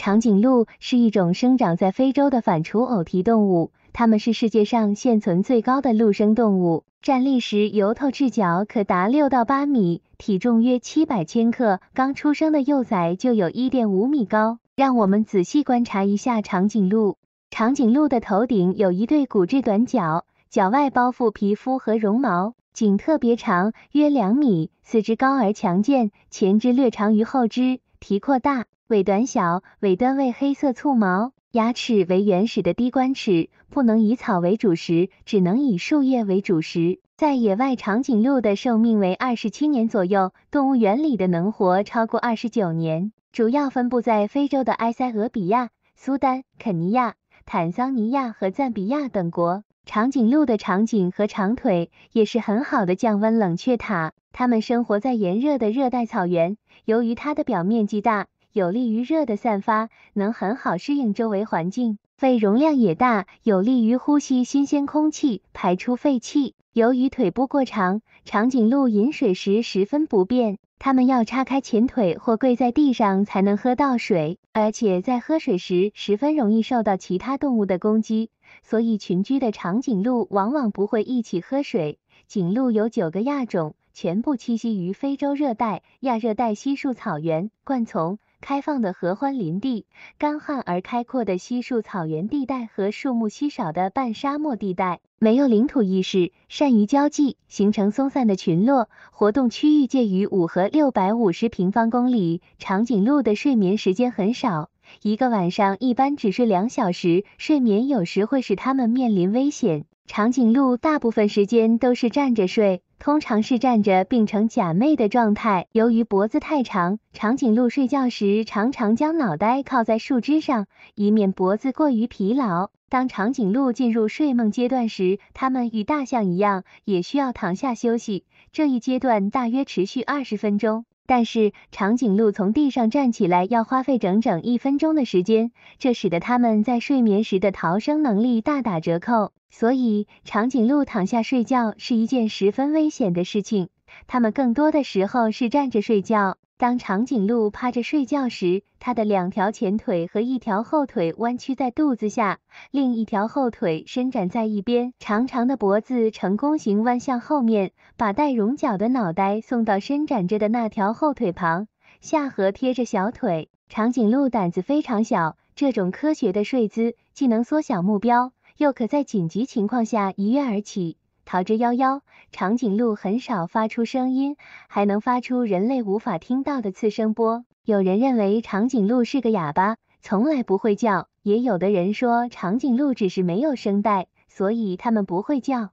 长颈鹿是一种生长在非洲的反刍偶蹄动物，它们是世界上现存最高的陆生动物，站立时由头至脚可达六到八米，体重约七百千克，刚出生的幼崽就有一点五米高。让我们仔细观察一下长颈鹿。长颈鹿的头顶有一对骨质短角，角外包覆皮肤和绒毛，颈特别长，约两米，四肢高而强健，前肢略长于后肢，蹄扩大。尾短小，尾端为黑色簇毛，牙齿为原始的低冠齿，不能以草为主食，只能以树叶为主食。在野外，长颈鹿的寿命为二十七年左右，动物园里的能活超过二十九年。主要分布在非洲的埃塞俄比亚、苏丹、肯尼亚、坦桑尼亚和赞比亚等国。长颈鹿的长颈和长腿也是很好的降温冷却塔。它们生活在炎热的热带草原，由于它的表面积大。有利于热的散发，能很好适应周围环境。肺容量也大，有利于呼吸新鲜空气，排出废气。由于腿部过长，长颈鹿饮水时十分不便，它们要叉开前腿或跪在地上才能喝到水，而且在喝水时十分容易受到其他动物的攻击，所以群居的长颈鹿往往不会一起喝水。颈鹿有九个亚种，全部栖息于非洲热带、亚热带稀树草原、灌丛。开放的合欢林地、干旱而开阔的稀树草原地带和树木稀少的半沙漠地带，没有领土意识，善于交际，形成松散的群落，活动区域介于五和六百五十平方公里。长颈鹿的睡眠时间很少，一个晚上一般只睡两小时，睡眠有时会使它们面临危险。长颈鹿大部分时间都是站着睡。通常是站着并呈假寐的状态。由于脖子太长，长颈鹿睡觉时常常将脑袋靠在树枝上，以免脖子过于疲劳。当长颈鹿进入睡梦阶段时，它们与大象一样，也需要躺下休息。这一阶段大约持续二十分钟。但是长颈鹿从地上站起来要花费整整一分钟的时间，这使得它们在睡眠时的逃生能力大打折扣。所以，长颈鹿躺下睡觉是一件十分危险的事情。它们更多的时候是站着睡觉。当长颈鹿趴着睡觉时，它的两条前腿和一条后腿弯曲在肚子下，另一条后腿伸展在一边，长长的脖子呈弓形弯向后面，把带绒角的脑袋送到伸展着的那条后腿旁，下颌贴着小腿。长颈鹿胆子非常小，这种科学的睡姿既能缩小目标。又可在紧急情况下一跃而起，逃之夭夭。长颈鹿很少发出声音，还能发出人类无法听到的次声波。有人认为长颈鹿是个哑巴，从来不会叫；也有的人说长颈鹿只是没有声带，所以它们不会叫。